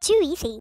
Too easy.